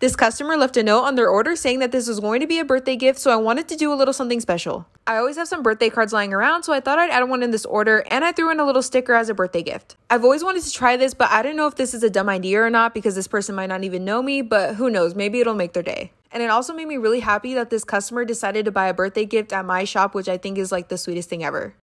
This customer left a note on their order saying that this was going to be a birthday gift, so I wanted to do a little something special. I always have some birthday cards lying around, so I thought I'd add one in this order, and I threw in a little sticker as a birthday gift. I've always wanted to try this, but I don't know if this is a dumb idea or not because this person might not even know me, but who knows, maybe it'll make their day. And it also made me really happy that this customer decided to buy a birthday gift at my shop, which I think is like the sweetest thing ever.